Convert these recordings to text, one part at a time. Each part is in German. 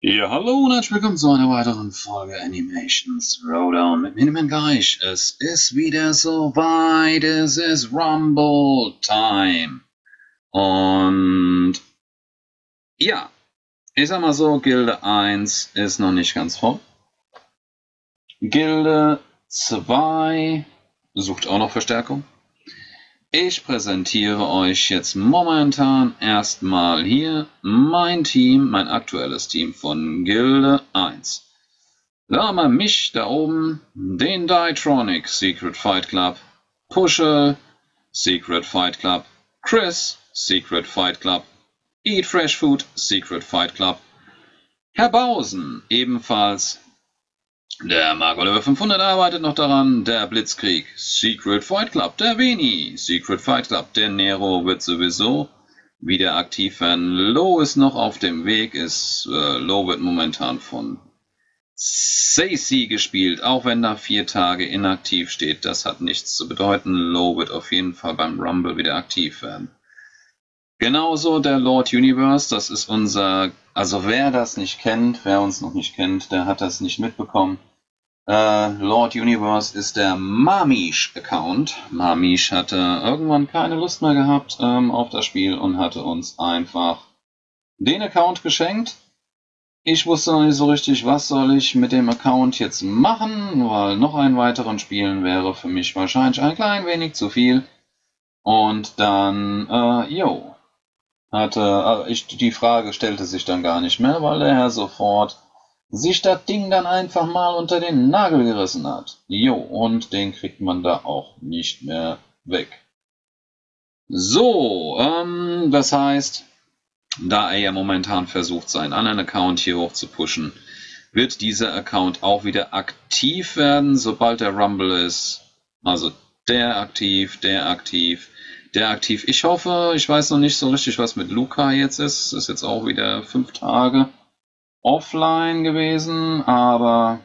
Ja, hallo und herzlich willkommen zu einer weiteren Folge Animations Throwdown mit Miniman Geich. Es ist wieder so weit, es ist Rumble Time. Und ja, ich sag mal so, Gilde 1 ist noch nicht ganz voll. Gilde 2 sucht auch noch Verstärkung. Ich präsentiere euch jetzt momentan erstmal hier mein Team, mein aktuelles Team von Gilde 1. Da haben wir mich da oben, den Ditronic Secret Fight Club, Pushel Secret Fight Club, Chris Secret Fight Club, Eat Fresh Food Secret Fight Club, Herr Bausen ebenfalls der Marco Level 500 arbeitet noch daran. Der Blitzkrieg, Secret Fight Club, der Veni, Secret Fight Club, der Nero wird sowieso wieder aktiv werden. Low ist noch auf dem Weg, ist, äh, Low wird momentan von Stacy gespielt, auch wenn da vier Tage inaktiv steht. Das hat nichts zu bedeuten. Low wird auf jeden Fall beim Rumble wieder aktiv werden. Genauso der Lord Universe, das ist unser, also wer das nicht kennt, wer uns noch nicht kennt, der hat das nicht mitbekommen. Äh, Lord Universe ist der Mamish-Account. Mamish hatte irgendwann keine Lust mehr gehabt ähm, auf das Spiel und hatte uns einfach den Account geschenkt. Ich wusste noch nicht so richtig, was soll ich mit dem Account jetzt machen, weil noch einen weiteren spielen wäre für mich wahrscheinlich ein klein wenig zu viel. Und dann, äh, yo, hatte, ich, die Frage stellte sich dann gar nicht mehr, weil der Herr sofort sich das Ding dann einfach mal unter den Nagel gerissen hat. Jo, und den kriegt man da auch nicht mehr weg. So, ähm, das heißt, da er ja momentan versucht, seinen anderen Account hier hoch zu pushen, wird dieser Account auch wieder aktiv werden, sobald der Rumble ist. Also der aktiv, der aktiv, der aktiv. Ich hoffe, ich weiß noch nicht so richtig, was mit Luca jetzt ist. Ist jetzt auch wieder fünf Tage offline gewesen, aber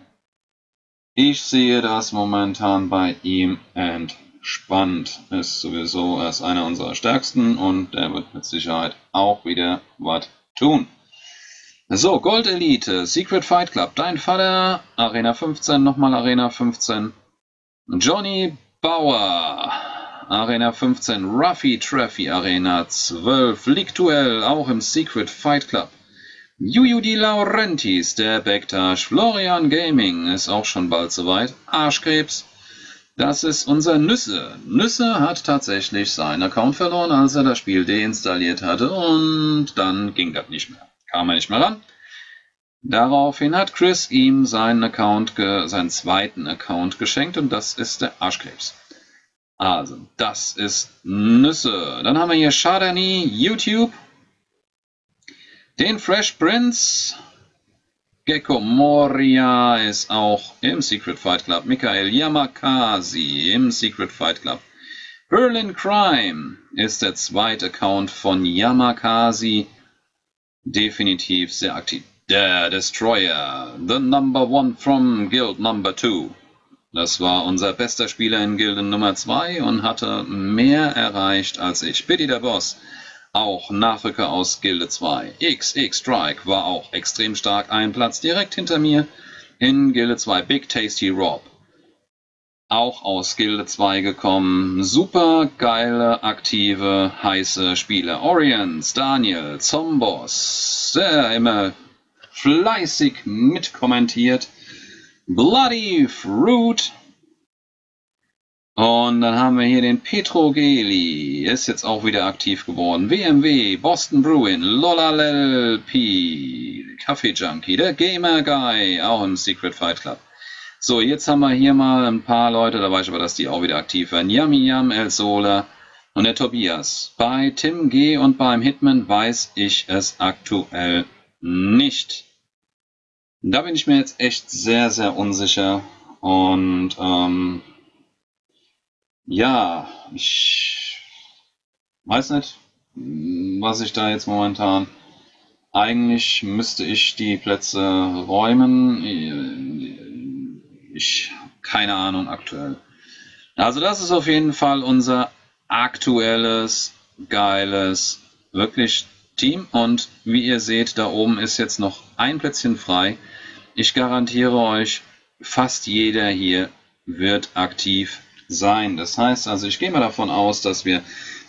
ich sehe das momentan bei ihm entspannt. Ist sowieso er ist einer unserer stärksten und der wird mit Sicherheit auch wieder was tun. So, Gold Elite, Secret Fight Club, dein Vater, Arena 15, nochmal Arena 15. Johnny Bauer, Arena 15, Ruffy Treffy Arena 12, League auch im Secret Fight Club. Juju Di Laurentis, der Backtash, Florian Gaming ist auch schon bald soweit. Arschkrebs. Das ist unser Nüsse. Nüsse hat tatsächlich seinen Account verloren, als er das Spiel deinstalliert hatte und dann ging das nicht mehr. Kam er nicht mehr ran. Daraufhin hat Chris ihm seinen Account, seinen zweiten Account geschenkt und das ist der Arschkrebs. Also, das ist Nüsse. Dann haben wir hier Shadani, YouTube, den Fresh Prince. Gecko Moria ist auch im Secret Fight Club. Michael Yamakasi im Secret Fight Club. Berlin Crime ist der zweite Account von Yamakasi. Definitiv sehr aktiv. Der Destroyer, the number one from Guild number two. Das war unser bester Spieler in Gilde Nummer 2 und hatte mehr erreicht als ich. Bitty der Boss auch Nachrücker aus Gilde 2. XX Strike war auch extrem stark, ein Platz direkt hinter mir in Gilde 2. Big Tasty Rob. Auch aus Gilde 2 gekommen. Super geile, aktive, heiße Spieler. Orions, Daniel, Zombos, der immer fleißig mitkommentiert. Bloody Fruit, und dann haben wir hier den Petro Geli, ist jetzt auch wieder aktiv geworden. BMW, Boston Bruin, LP, Kaffee Junkie, der Gamer Guy, auch im Secret Fight Club. So, jetzt haben wir hier mal ein paar Leute, da weiß ich aber, dass die auch wieder aktiv werden. Yummy Yum, El Sola und der Tobias. Bei Tim G und beim Hitman weiß ich es aktuell nicht. Da bin ich mir jetzt echt sehr, sehr unsicher und ähm, ja, ich weiß nicht, was ich da jetzt momentan. Eigentlich müsste ich die Plätze räumen. Ich keine Ahnung aktuell. Also das ist auf jeden Fall unser aktuelles, geiles, wirklich Team und wie ihr seht, da oben ist jetzt noch ein Plätzchen frei. Ich garantiere euch, fast jeder hier wird aktiv sein. Das heißt also, ich gehe mal davon aus, dass wir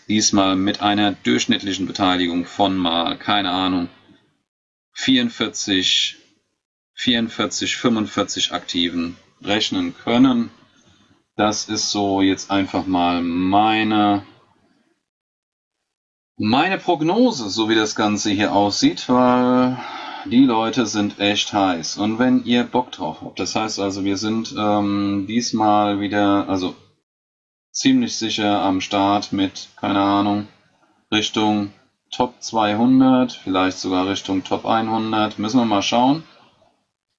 diesmal mit einer durchschnittlichen Beteiligung von mal, keine Ahnung, 44, 44, 45 Aktiven rechnen können. Das ist so jetzt einfach mal meine, meine Prognose, so wie das Ganze hier aussieht, weil die Leute sind echt heiß. Und wenn ihr Bock drauf habt, das heißt also, wir sind ähm, diesmal wieder, also ziemlich sicher am Start mit, keine Ahnung, Richtung Top 200, vielleicht sogar Richtung Top 100. Müssen wir mal schauen.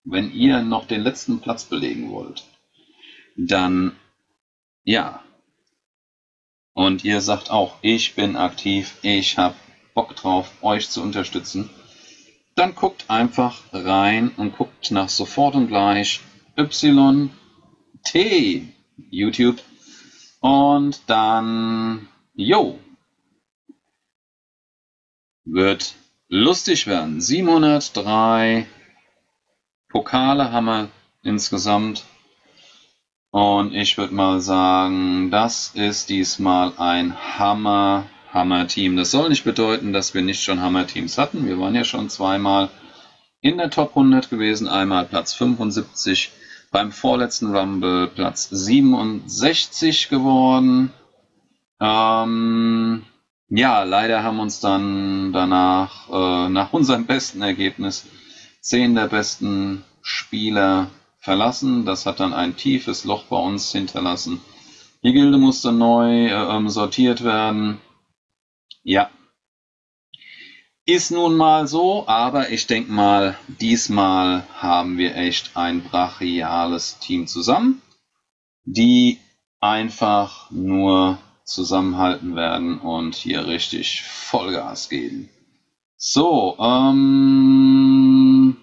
Wenn ihr noch den letzten Platz belegen wollt, dann ja. Und ihr sagt auch, ich bin aktiv, ich habe Bock drauf, euch zu unterstützen. Dann guckt einfach rein und guckt nach sofort und gleich YT YouTube und dann, jo, wird lustig werden. 703 Pokale haben wir insgesamt. Und ich würde mal sagen, das ist diesmal ein Hammer, Hammer-Team. Das soll nicht bedeuten, dass wir nicht schon Hammer-Teams hatten. Wir waren ja schon zweimal in der Top 100 gewesen. Einmal Platz 75 beim vorletzten Rumble Platz 67 geworden. Ähm, ja, leider haben uns dann danach, äh, nach unserem besten Ergebnis, zehn der besten Spieler verlassen. Das hat dann ein tiefes Loch bei uns hinterlassen. Die Gilde musste neu äh, sortiert werden. Ja, ist nun mal so, aber ich denke mal, diesmal haben wir echt ein brachiales Team zusammen, die einfach nur zusammenhalten werden und hier richtig Vollgas geben. So, ähm,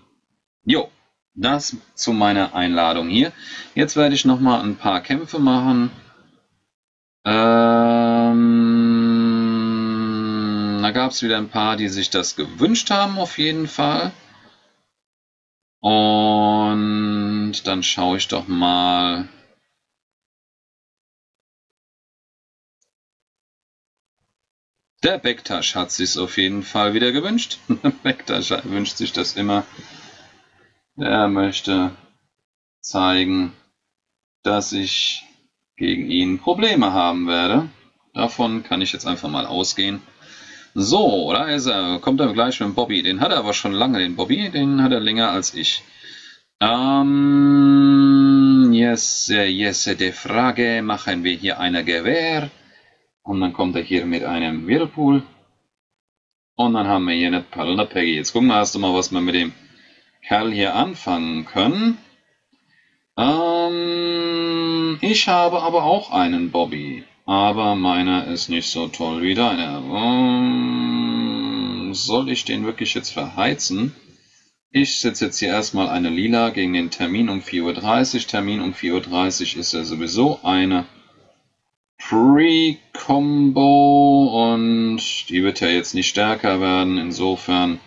jo, das zu meiner Einladung hier. Jetzt werde ich nochmal ein paar Kämpfe machen. Ähm, da gab es wieder ein paar, die sich das gewünscht haben, auf jeden Fall. Und dann schaue ich doch mal. Der Bektasch hat sich auf jeden Fall wieder gewünscht. Bektasch wünscht sich das immer. Er möchte zeigen, dass ich gegen ihn Probleme haben werde. Davon kann ich jetzt einfach mal ausgehen. So, da ist er. Kommt er gleich mit dem Bobby. Den hat er aber schon lange, den Bobby. Den hat er länger als ich. Ähm, yes, yes, die Frage. Machen wir hier eine Gewehr. Und dann kommt er hier mit einem Whirlpool. Und dann haben wir hier eine Paddle eine Peggy. Jetzt gucken wir erst mal, was wir mit dem Kerl hier anfangen können. Ähm, ich habe aber auch einen Bobby. Aber meiner ist nicht so toll wie deiner. Soll ich den wirklich jetzt verheizen? Ich setze jetzt hier erstmal eine Lila gegen den Termin um 4.30 Uhr. Termin um 4.30 Uhr ist ja sowieso eine Pre-Combo und die wird ja jetzt nicht stärker werden. Insofern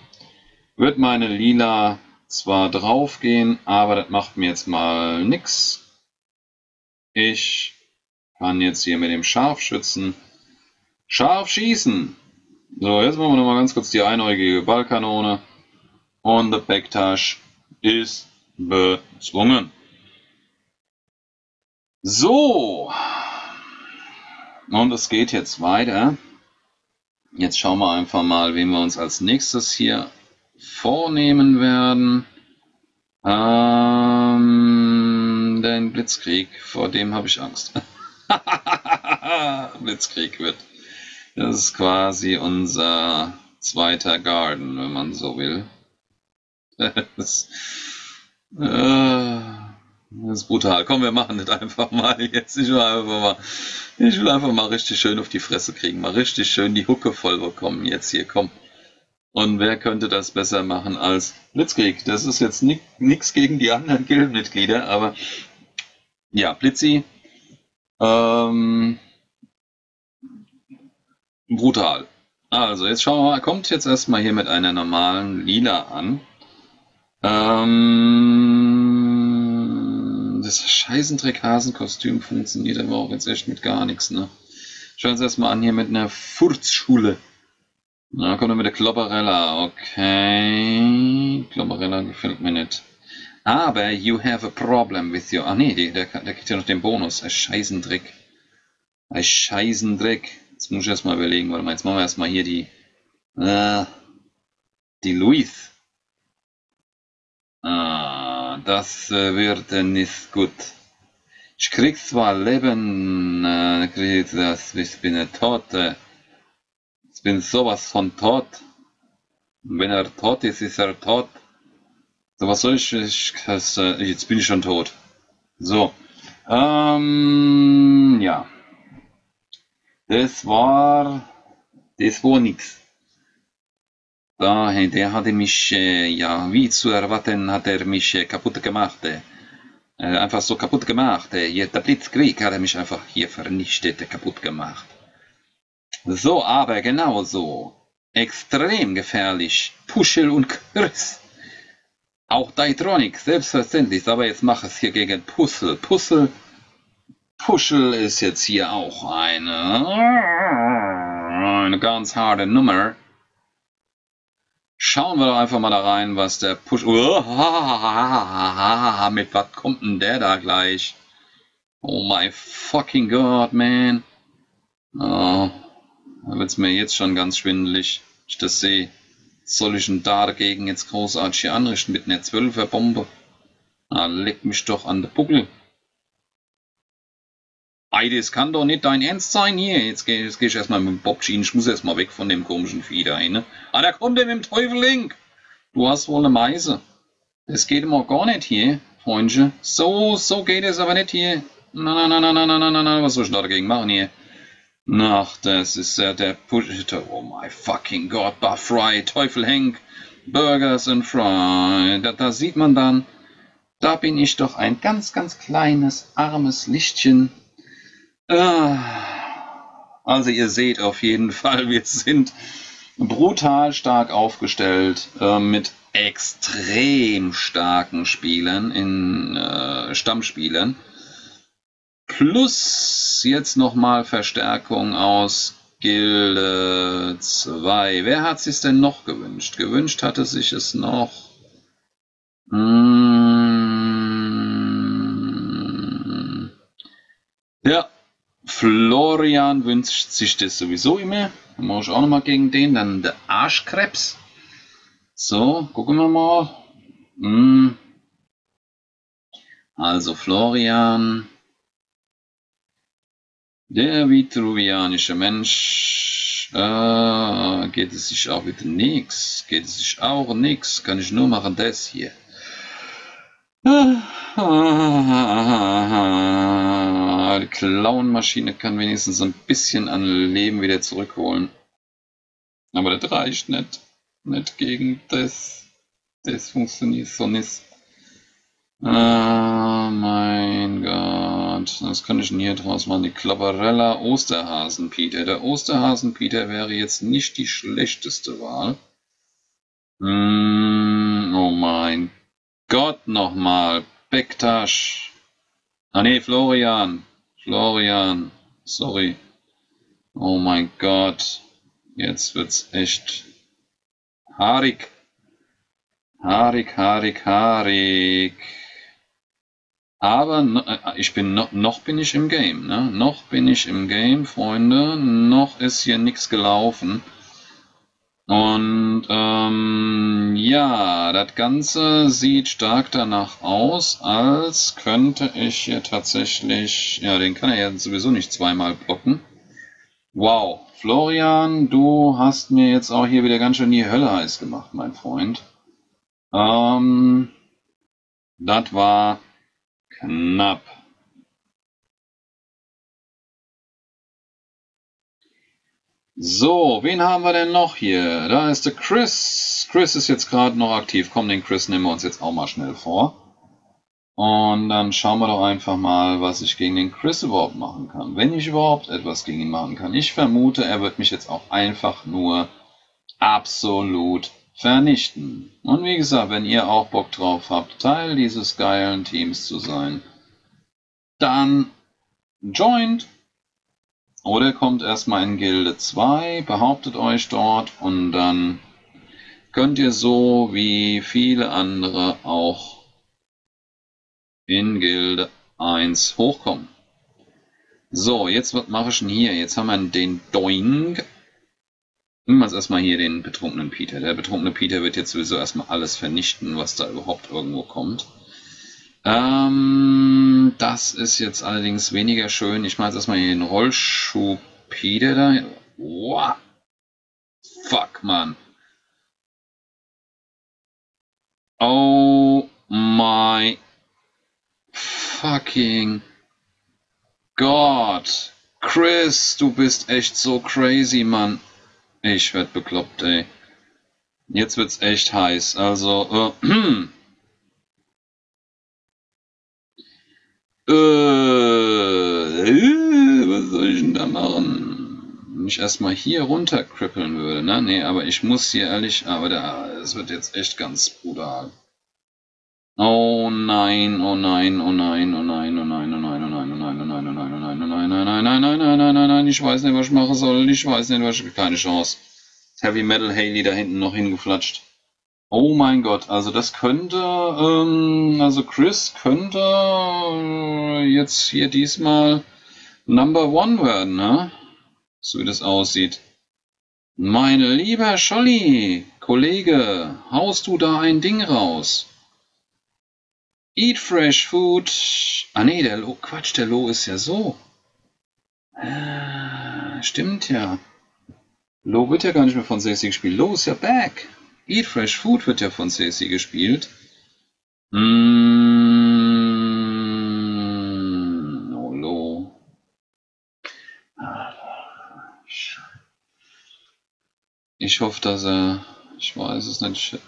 wird meine Lila zwar draufgehen, aber das macht mir jetzt mal nichts. Ich kann jetzt hier mit dem Scharfschützen scharf schießen. So, jetzt machen wir nochmal ganz kurz die einäugige Ballkanone. Und der Backtasch ist bezwungen. So. Und es geht jetzt weiter. Jetzt schauen wir einfach mal, wen wir uns als nächstes hier vornehmen werden. Ähm, den Blitzkrieg, vor dem habe ich Angst. Blitzkrieg wird. Das ist quasi unser zweiter Garden, wenn man so will. Das, äh, das ist brutal. Komm, wir machen das einfach mal jetzt. Ich will einfach mal, ich will einfach mal richtig schön auf die Fresse kriegen. Mal richtig schön die Hucke voll bekommen. Jetzt hier, komm. Und wer könnte das besser machen als Blitzkrieg? Das ist jetzt nichts gegen die anderen Guildmitglieder, aber ja, Blitzi, ähm, brutal. Also, jetzt schauen wir mal. Kommt jetzt erstmal hier mit einer normalen Lila an. Ähm, das Scheißendreck-Hasenkostüm funktioniert aber auch jetzt echt mit gar nichts, ne? Schauen wir uns erstmal an hier mit einer Furzschule. Na, kommt er mit der Klopperella. Okay. Klopperella gefällt mir nicht. Aber you have a problem with your... Ach nee, der, der, der kriegt ja noch den Bonus. Ein Scheißendreck. Ein Scheißendreck. Jetzt muss ich erstmal überlegen. Warte mal, jetzt machen wir erstmal hier die... Äh, die Luis. Ah, das äh, wird äh, nicht gut. Ich krieg zwar Leben, äh, krieg das, ich bin ein Tote. Ich bin sowas von tot. wenn er tot ist, ist er tot. So, was soll ich, ich das, äh, jetzt bin ich schon tot. So, ähm, ja. Das war, das war nix. Da, der hatte mich, äh, ja, wie zu erwarten, hat er mich äh, kaputt gemacht. Äh, einfach so kaputt gemacht. Äh, der Blitzkrieg hat er mich einfach hier vernichtet, kaputt gemacht. So, aber genau so. Extrem gefährlich. Puschel und Chris. Auch Daitronic, selbstverständlich. Aber jetzt mach es hier gegen Puzzle. Puzzle. Puschel ist jetzt hier auch eine, eine ganz harte Nummer. Schauen wir doch einfach mal da rein, was der Push... Oh, mit was kommt denn der da gleich? Oh my fucking God, man. Oh, da wird's mir jetzt schon ganz schwindelig, ich das sehe. Soll ich denn da dagegen jetzt großartig hier anrichten mit einer 12er Bombe? Na, leck mich doch an der Buckel. Ei, das kann doch nicht dein Ernst sein hier. Jetzt gehe geh ich erstmal mit dem Bobschienen. Ich muss erstmal weg von dem komischen Vieh da. Ne? Ah, da kommt der mit dem Teufel Link. Du hast wohl eine Meise. Das geht immer gar nicht hier, Freundchen. So, so geht es aber nicht hier. Na, na, na, na, na, na, na, na, was soll ich da dagegen machen hier? Ach, das ist äh, der Push. Oh my fucking God, Bar Fry, Teufel Henk, Burgers and Fry. Da, da sieht man dann, da bin ich doch ein ganz, ganz kleines, armes Lichtchen Ah, also ihr seht auf jeden Fall, wir sind brutal stark aufgestellt äh, mit extrem starken Spielen in äh, Stammspielen. Plus jetzt nochmal Verstärkung aus Gilde 2. Wer hat sich denn noch gewünscht? Gewünscht hatte sich es noch. Hm, ja, Florian wünscht sich das sowieso immer. Dann mache ich auch nochmal gegen den. Dann der Arschkrebs. So, gucken wir mal. Hm. Also Florian. Der vitruvianische Mensch. Äh, geht es sich auch wieder nix. Geht es sich auch nix. Kann ich nur machen das hier. Die Clown-Maschine kann wenigstens ein bisschen an Leben wieder zurückholen. Aber das reicht nicht. Nicht gegen das. Das funktioniert so nicht. Oh mein Gott. Was kann ich denn hier draus machen? Die Klapperella Osterhasen-Peter. Der Osterhasen-Peter wäre jetzt nicht die schlechteste Wahl. Mm, oh mein Gott nochmal. Bektasch. Ah ne, Florian. Florian. Sorry. Oh mein Gott. Jetzt wird's echt haarig. Haarig, haarig, haarig. Aber äh, ich bin noch, noch bin ich im Game, ne? Noch bin ich im Game, Freunde. Noch ist hier nichts gelaufen. Und ähm, ja, das Ganze sieht stark danach aus, als könnte ich hier tatsächlich, ja, den kann er ja sowieso nicht zweimal blocken. Wow, Florian, du hast mir jetzt auch hier wieder ganz schön die Hölle heiß gemacht, mein Freund. Ähm, das war knapp. So, wen haben wir denn noch hier? Da ist der Chris. Chris ist jetzt gerade noch aktiv. Komm, den Chris nehmen wir uns jetzt auch mal schnell vor. Und dann schauen wir doch einfach mal, was ich gegen den Chris überhaupt machen kann. Wenn ich überhaupt etwas gegen ihn machen kann. Ich vermute, er wird mich jetzt auch einfach nur absolut vernichten. Und wie gesagt, wenn ihr auch Bock drauf habt, Teil dieses geilen Teams zu sein, dann joint oder kommt erstmal in Gilde 2, behauptet euch dort und dann könnt ihr so wie viele andere auch in Gilde 1 hochkommen. So, jetzt was mache ich denn hier? Jetzt haben wir den Doing. Nehmen wir erstmal hier den betrunkenen Peter. Der betrunkene Peter wird jetzt sowieso erstmal alles vernichten, was da überhaupt irgendwo kommt. Ähm, das ist jetzt allerdings weniger schön. Ich jetzt erstmal hier den Rollschuh Peter da. Wow. Fuck, man. Oh my fucking God. Chris, du bist echt so crazy, Mann. Ich werd bekloppt, ey. Jetzt wird's echt heiß. Also, äh, äh, was soll ich denn da machen? Wenn ich erstmal hier runter krippeln würde, ne? Nee, aber ich muss hier ehrlich, aber da, es wird jetzt echt ganz brutal. Oh nein, oh nein, oh nein, oh nein, oh nein, oh nein, nein, nein, nein, nein, nein, nein, nein, nein, ich weiß nicht, was ich machen soll, ich weiß nicht, was ich, keine Chance. Heavy Metal Haley da hinten noch hingeflatscht. Oh mein Gott, also das könnte, ähm, also Chris könnte jetzt hier diesmal Number One werden, ne? So wie das aussieht. Mein lieber Scholli, Kollege, haust du da ein Ding raus? Eat fresh food. Ah nee, der Lo, Quatsch, der Lo ist ja so. Ah, stimmt ja. Lo wird ja gar nicht mehr von Sacy gespielt. Lo ist ja back. Eat fresh food wird ja von Sacy gespielt. Mm, oh, Lo. Ich hoffe, dass er. Ich weiß es nicht.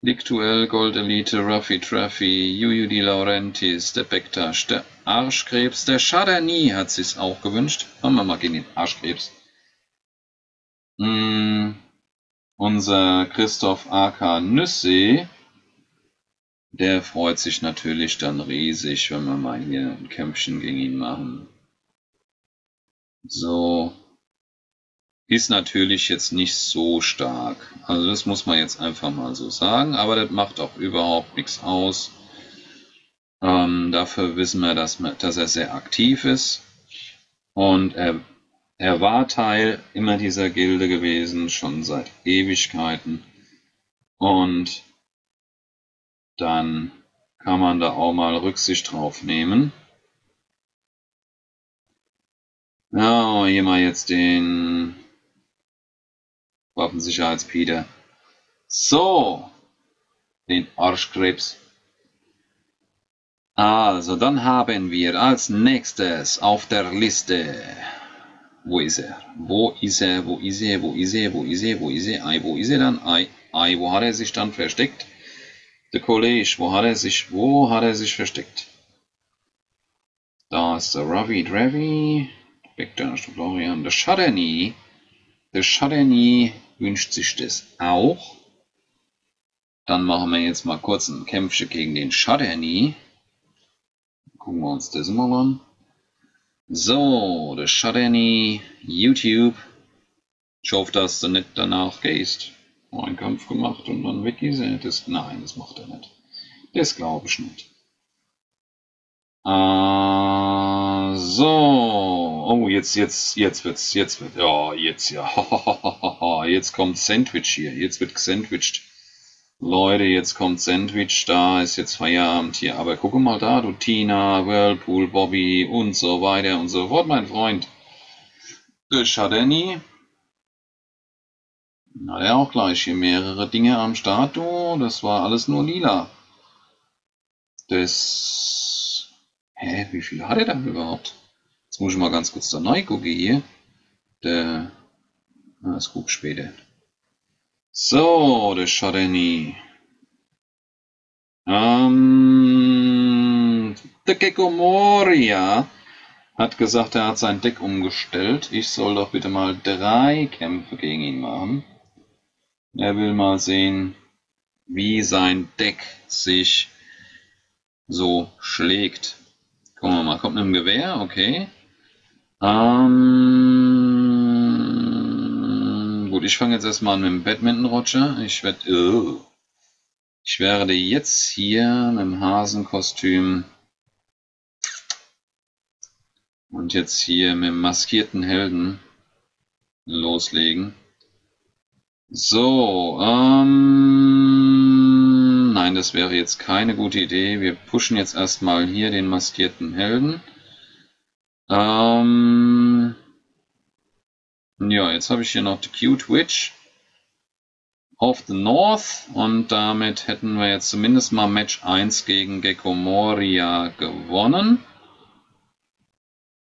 Lictuel, Goldelite, Ruffy Truffy, Juju Di Laurentiis, der Bektasch, der Arschkrebs, der Chardonnay hat sich's auch gewünscht. Machen wir mal gegen den Arschkrebs. Mm, unser Christoph AK Nüsse, der freut sich natürlich dann riesig, wenn wir mal hier ein Kämpfchen gegen ihn machen. So, ist natürlich jetzt nicht so stark. Also das muss man jetzt einfach mal so sagen, aber das macht auch überhaupt nichts aus. Ähm, dafür wissen wir, dass, dass, er sehr aktiv ist und er, er war Teil immer dieser Gilde gewesen, schon seit Ewigkeiten. Und dann kann man da auch mal Rücksicht drauf nehmen. Ja, hier mal jetzt den Waffensicherheitspeter. So, den Arschkrebs. Also, dann haben wir als nächstes auf der Liste. Wo ist er? Wo ist er? Wo ist er? Wo ist er? Wo ist er? Wo ist er? Ei, wo ist er dann? Ei, ei, wo hat er sich dann versteckt? Der Kollege, wo hat er sich, wo hat er sich versteckt? Da ist der Ravi Dravi, Victor Florian, der Chardonnay, der Chardonnay wünscht sich das auch. Dann machen wir jetzt mal kurz ein Kämpfchen gegen den Chardonnay. Gucken wir uns das mal an. So, der Chardonnay, YouTube. Ich hoffe, dass du nicht danach gehst. Einen Kampf gemacht und dann weg ist er. Nein, das macht er nicht. Das glaube ich nicht. Äh, so. Oh, jetzt, jetzt, jetzt wird's, jetzt wird, ja, jetzt, ja. jetzt kommt Sandwich hier. Jetzt wird gesandwiched. Leute, jetzt kommt Sandwich, da ist jetzt Feierabend hier. Aber gucke mal da, du Tina, Whirlpool, Bobby und so weiter und so fort, mein Freund. Nie. Hat er auch gleich hier mehrere Dinge am Start, du. Das war alles nur lila. Das Hä, wie viel hat er dann überhaupt? Jetzt muss ich mal ganz kurz da neu gucken hier. Der, ah, das guck später. So, der Chardonnay. Ähm, der Gecko Moria hat gesagt, er hat sein Deck umgestellt. Ich soll doch bitte mal drei Kämpfe gegen ihn machen. Er will mal sehen, wie sein Deck sich so schlägt. Gucken wir mal, kommt mit dem Gewehr, okay. Ähm, gut, ich fange jetzt erstmal an mit dem Badminton Roger. Ich werde, uh, ich werde jetzt hier mit dem Hasenkostüm und jetzt hier mit dem maskierten Helden loslegen. So, ähm, nein, das wäre jetzt keine gute Idee. Wir pushen jetzt erstmal hier den maskierten Helden. Ähm, ja, jetzt habe ich hier noch The Cute Witch of the North und damit hätten wir jetzt zumindest mal Match 1 gegen Gecko Moria gewonnen.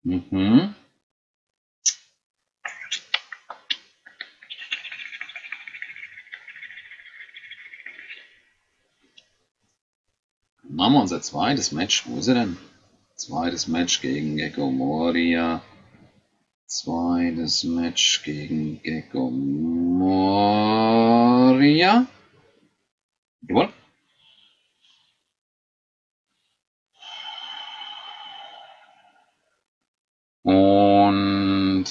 Mhm. Machen wir unser zweites Match. Wo ist er denn? Zweites Match gegen Gecko Moria. Zweites Match gegen Gecko Moria. Jawohl. Und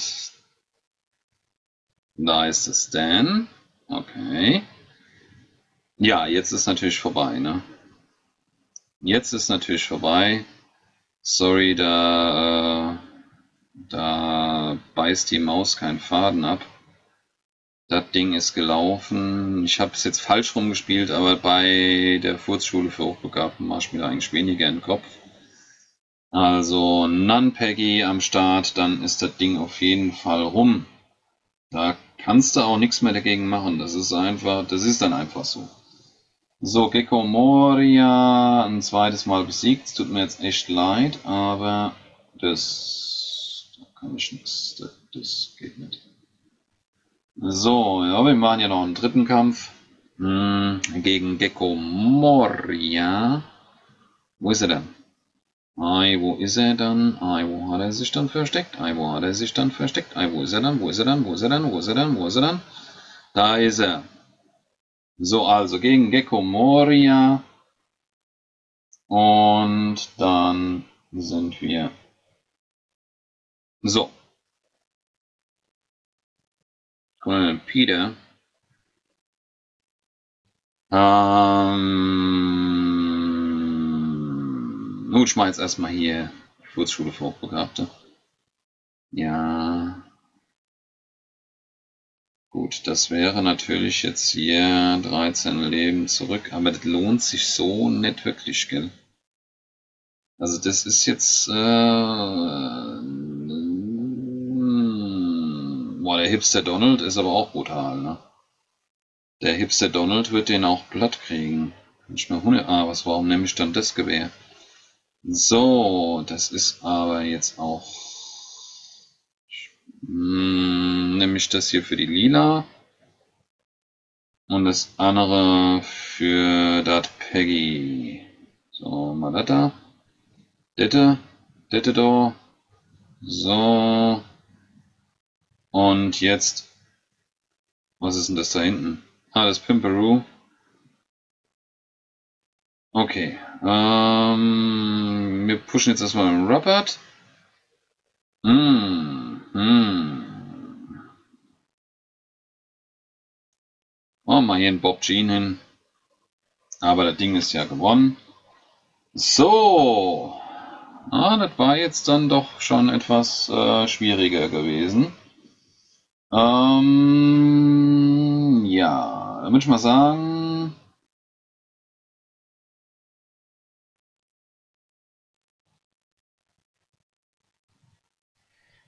da ist es Dan. Okay. Ja, jetzt ist natürlich vorbei, ne? Jetzt ist natürlich vorbei. Sorry, da, äh, da beißt die Maus keinen Faden ab. Das Ding ist gelaufen. Ich habe es jetzt falsch rumgespielt, aber bei der Furzschule für Hochbegabten war ich mir eigentlich weniger im Kopf. Also Nun-Peggy am Start, dann ist das Ding auf jeden Fall rum. Da kannst du auch nichts mehr dagegen machen. Das ist einfach, das ist dann einfach so. So, Gecko Moria ein zweites Mal besiegt. Es tut mir jetzt echt leid, aber das, da kann ich nichts, das, das geht nicht. So, ja, wir machen ja noch einen dritten Kampf hm, gegen Gecko Moria. Wo ist er denn? Ei, wo ist er dann? Ei, wo hat er sich dann versteckt? Ei, wo hat er sich dann versteckt? Ei, wo ist er dann? Wo ist er dann? Wo ist er dann? Wo ist er dann? Wo ist er dann? Da ist er. So, also gegen Gecko Moria. Und dann sind wir. So. Colonel Peter. Ähm, mache jetzt erstmal hier Kurzschule für Hochbegabte. Ja. Gut, das wäre natürlich jetzt hier 13 Leben zurück, aber das lohnt sich so nicht wirklich, gell? Also das ist jetzt... Äh, boah, der Hipster Donald ist aber auch brutal, ne? Der Hipster Donald wird den auch platt kriegen. Nicht mehr Hunde. Ah, was warum nehme ich dann das Gewehr? So, das ist aber jetzt auch hm, nämlich das hier für die lila. Und das andere für das Peggy. So, mal das da. Ditte. Ditte da. So. Und jetzt. Was ist denn das da hinten? Ah, das Pimperoo. Okay. Ähm, wir pushen jetzt erstmal Robert. Hm. Hm. Oh, mal hier ein Bob Jean hin. Aber das Ding ist ja gewonnen. So. Ah, das war jetzt dann doch schon etwas äh, schwieriger gewesen. Ähm, ja, da würde ich mal sagen.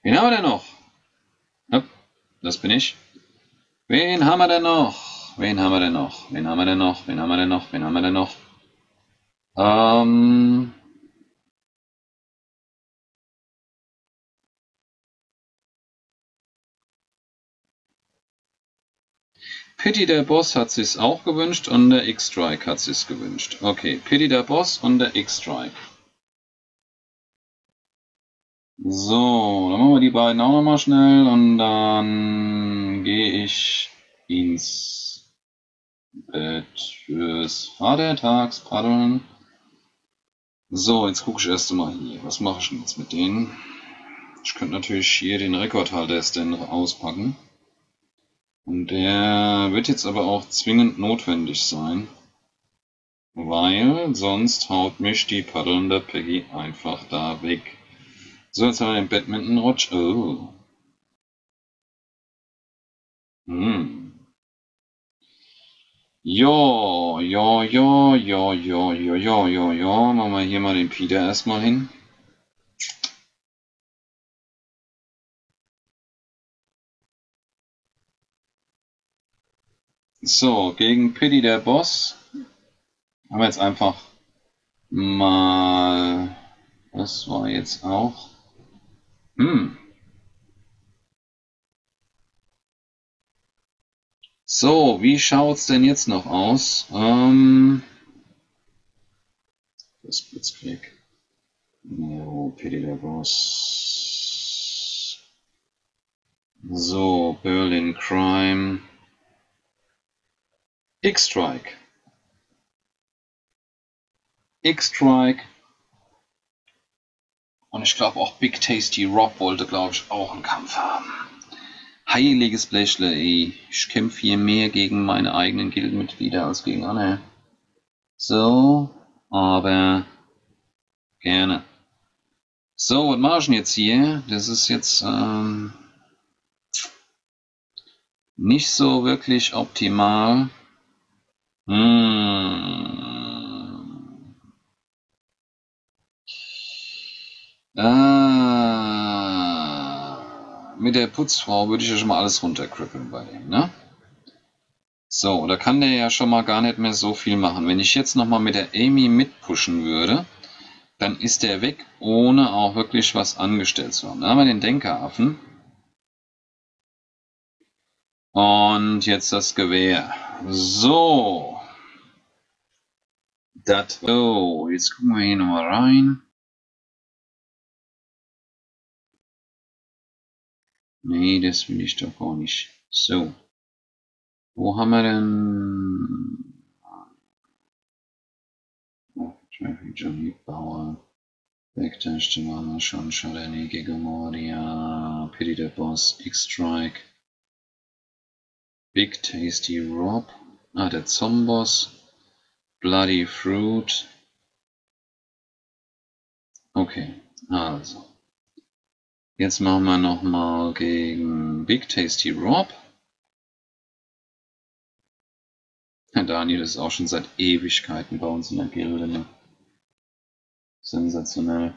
Wen haben wir denn noch? Ja, das bin ich. Wen haben wir denn noch? Wen haben wir denn noch? Wen haben wir denn noch? Wen haben wir denn noch? Wen haben wir denn noch? Ähm. Pity der Boss hat sich's auch gewünscht und der X-Strike hat sich's gewünscht. Okay, Pity der Boss und der X-Strike. So, dann machen wir die beiden auch nochmal schnell und dann gehe ich ins Bett fürs Vatertagspaddeln. So, jetzt gucke ich erst mal hier. Was mache ich denn jetzt mit denen? Ich könnte natürlich hier den Rekordhalter-Stand auspacken. Und der wird jetzt aber auch zwingend notwendig sein. Weil sonst haut mich die paddelnde Peggy einfach da weg. So, jetzt haben wir den Badminton-Rutsch. Oh. Hm. Ja, ja, ja, ja, ja, ja, ja, ja, ja. Machen wir hier mal den Peter erstmal hin. So, gegen Pity der Boss haben wir jetzt einfach mal. Das war jetzt auch. Hm. So, wie schaut's denn jetzt noch aus? Ähm, das Blitzkrieg. Der Boss. So, Berlin Crime. X-Strike. X-Strike. Und ich glaube auch Big Tasty Rob wollte, glaube ich, auch einen Kampf haben. Heiliges Blechle, ey. Ich kämpfe hier mehr gegen meine eigenen Gildenmitglieder als gegen andere. So, aber gerne. So, was mache ich denn jetzt hier? Das ist jetzt ähm, nicht so wirklich optimal. Hm. Mit der Putzfrau würde ich ja schon mal alles runterkrippeln bei dem, ne? So, da kann der ja schon mal gar nicht mehr so viel machen. Wenn ich jetzt nochmal mit der Amy mitpushen würde, dann ist der weg, ohne auch wirklich was angestellt zu haben. Dann haben wir den Denkeraffen. Und jetzt das Gewehr. So. Das, oh, jetzt gucken wir hier nochmal rein. Nee, das will ich doch gar nicht. So. Wo haben wir denn? Oh, Traffic Johnny Bauer. Backdash, wir schon. Shalani, Gigamoria, Pity the Boss, X-Strike. Big Tasty Rob. Ah, der Zomboss. Bloody Fruit. Okay, also. Jetzt machen wir nochmal gegen Big Tasty Rob. Herr Daniel ist auch schon seit Ewigkeiten bei uns in der Gilde. Ne? Sensationell.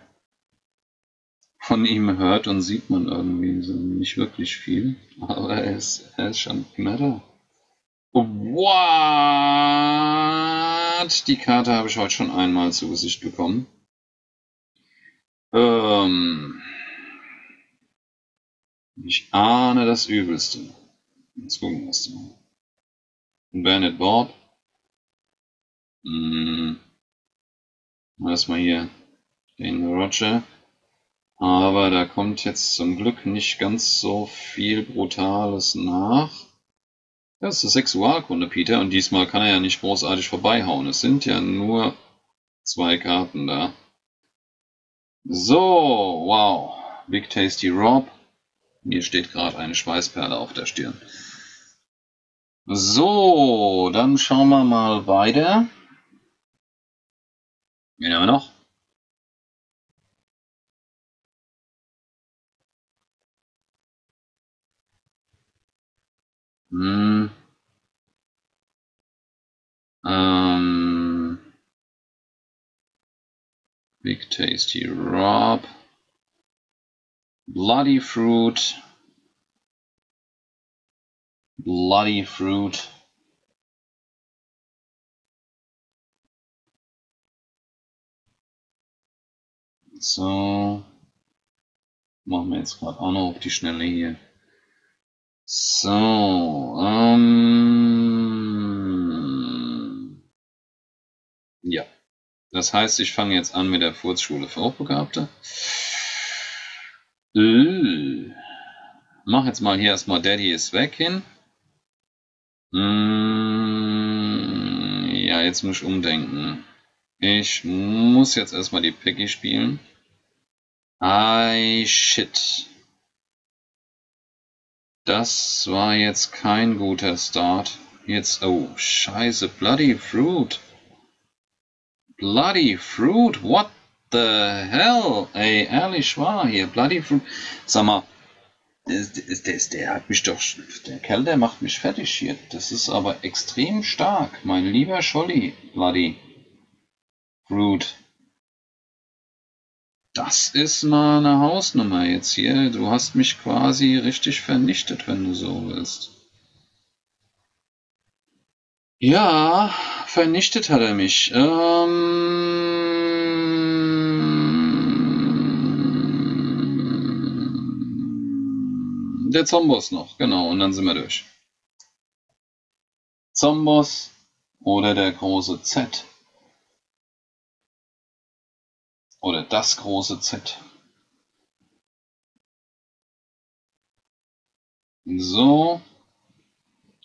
Von ihm hört und sieht man irgendwie so nicht wirklich viel, aber er ist, er ist schon immer da. What? Die Karte habe ich heute schon einmal zu Gesicht bekommen. Ähm, ich ahne das Übelste. Jetzt gucken wir es mal. Bernard Bob. Hm. Erstmal hier den Roger. Aber da kommt jetzt zum Glück nicht ganz so viel Brutales nach. Das ist Sexualkunde, Peter, und diesmal kann er ja nicht großartig vorbeihauen. Es sind ja nur zwei Karten da. So, wow. Big Tasty Rob. Hier steht gerade eine Schweißperle auf der Stirn. So, dann schauen wir mal weiter. Wen haben wir noch? Hm. Ähm. Big Tasty Rob. Bloody Fruit. Bloody Fruit. So. Machen wir jetzt gerade auch noch auf die Schnelle hier. So, ähm, ja. Das heißt, ich fange jetzt an mit der Furzschule für Hochbegabte. Äh. Mach jetzt mal hier erstmal Daddy ist weg hin. Mm, ja, jetzt muss ich umdenken. Ich muss jetzt erstmal die Peggy spielen. Ei, shit. Das war jetzt kein guter Start. Jetzt, oh, scheiße, Bloody Fruit. Bloody Fruit, what the hell? Ey, ehrlich wahr hier, Bloody Fruit. Sag mal, der, der, der hat mich doch, der Kerl, der macht mich fertig hier. Das ist aber extrem stark, mein lieber Scholli, Bloody Fruit. Das ist mal eine Hausnummer jetzt hier. Du hast mich quasi richtig vernichtet, wenn du so willst. Ja, vernichtet hat er mich. Ähm der Zombos noch, genau, und dann sind wir durch. Zombos oder der große Z. Oder das große Z. So.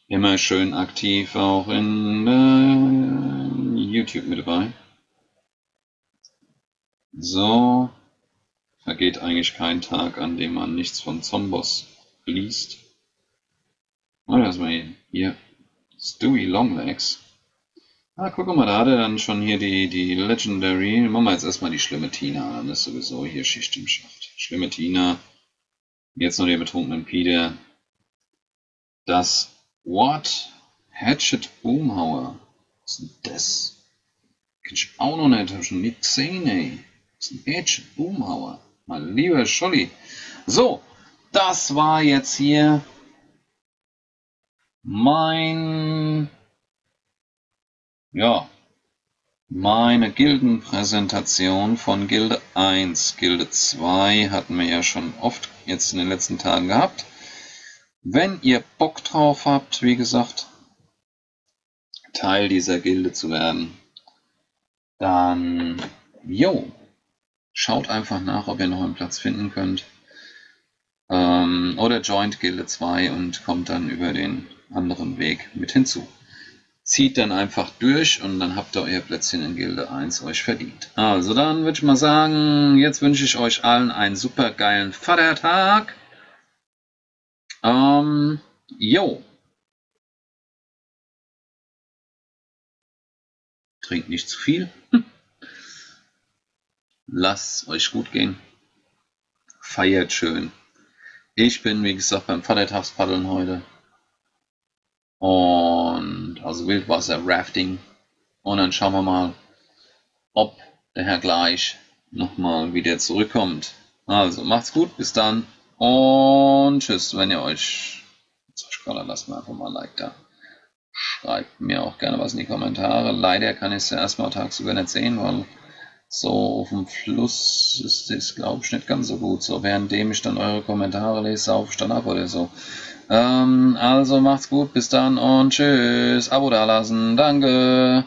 Immer schön aktiv auch in äh, YouTube mit dabei. So. Vergeht eigentlich kein Tag, an dem man nichts von Zombos liest. Mal erstmal hier. Hier. Stewie Longlegs. Ah, guck mal, da hat er dann schon hier die, die Legendary. Machen wir jetzt erstmal die schlimme Tina. Dann ist sowieso hier Schicht im Schacht. Schlimme Tina. Jetzt noch den betrunkenen Peter. Das What? Hatchet Boomhauer. Was ist denn das? Kenn ich auch noch nicht. Hab schon nie gesehen, ey. Was ist ein Hatchet Boomhauer? Mein lieber Scholli. So, das war jetzt hier mein ja, meine Gildenpräsentation von Gilde 1. Gilde 2 hatten wir ja schon oft jetzt in den letzten Tagen gehabt. Wenn ihr Bock drauf habt, wie gesagt, Teil dieser Gilde zu werden, dann, jo, schaut einfach nach, ob ihr noch einen Platz finden könnt. Ähm, oder joint Gilde 2 und kommt dann über den anderen Weg mit hinzu zieht dann einfach durch und dann habt ihr euer Plätzchen in Gilde 1 euch verdient. Also dann würde ich mal sagen, jetzt wünsche ich euch allen einen super geilen Vatertag. Ähm, jo. Trinkt nicht zu viel. Lasst euch gut gehen. Feiert schön. Ich bin, wie gesagt, beim Vatertagspaddeln heute. Und also Wildwasser-Rafting. Und dann schauen wir mal, ob der Herr gleich nochmal wieder zurückkommt. Also macht's gut, bis dann und tschüss. Wenn ihr euch gerade lasst mir einfach mal ein Like da. Schreibt mir auch gerne was in die Kommentare. Leider kann ich es ja erstmal tagsüber nicht sehen, weil so auf dem Fluss ist das, glaube ich, nicht ganz so gut. So währenddem ich dann eure Kommentare lese, auf ich dann ab oder so. Ähm, also macht's gut, bis dann und tschüss. Abo dalassen, danke.